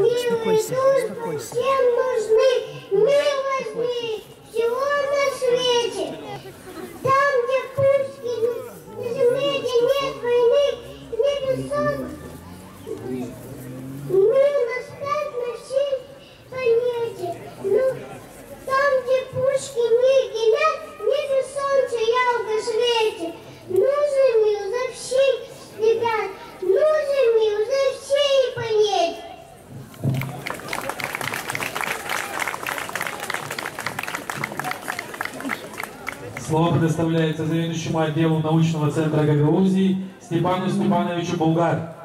Успокойся, успокойся. Всем нужны, важны, всего на свете. Там, где Пушкин, на земле, где нет войны, в небе Слово предоставляется заведующему отделу научного центра Гагаузии Степану Степановичу Булгар.